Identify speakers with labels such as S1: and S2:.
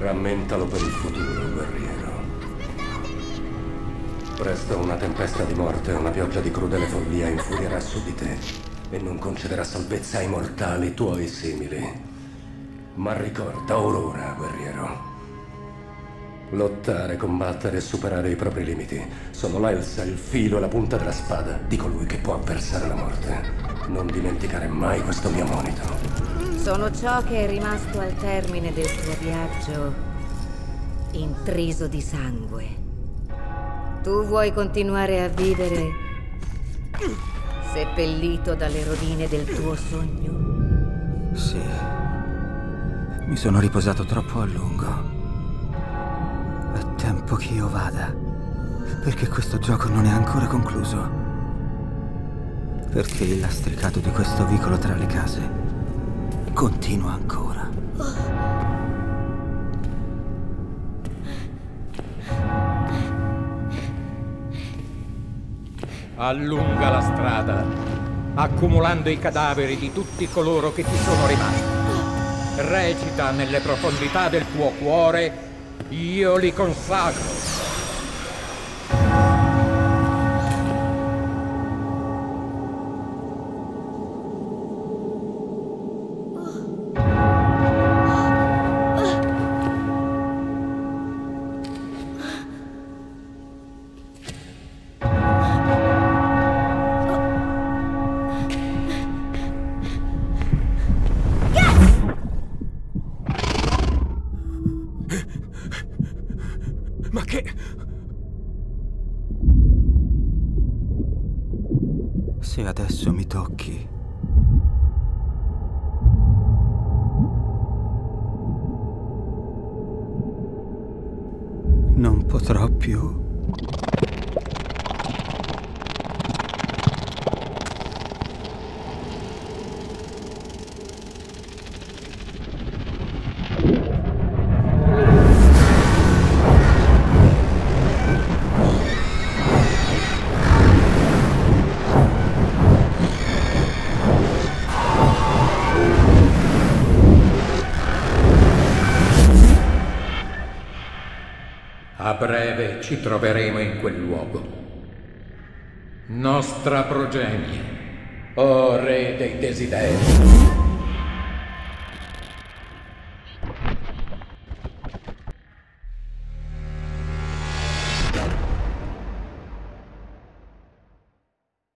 S1: Rammentalo per il futuro, guerriero. Presto una tempesta di morte e una pioggia di crudele follia infurierà su di te e non concederà salvezza ai mortali tuoi simili. Ma ricorda Aurora, guerriero. Lottare, combattere e superare i propri limiti sono l'elsa, il filo e la punta della spada di colui che può avversare la morte. Non dimenticare mai questo mio monito.
S2: Sono ciò che è rimasto al termine del tuo viaggio, intriso di sangue. Tu vuoi continuare a vivere seppellito dalle rovine del tuo sogno?
S3: Sì. Mi sono riposato troppo a lungo. È tempo che io vada. Perché questo gioco non è ancora concluso. Perché il lastricato di questo vicolo tra le case continua ancora.
S4: Allunga la strada, accumulando i cadaveri di tutti coloro che ti sono rimasti. Recita nelle profondità del tuo cuore, io li consacro.
S3: Ma che... Se adesso mi tocchi... Non potrò più...
S4: A breve ci troveremo in quel luogo. Nostra progenie, o re dei desideri.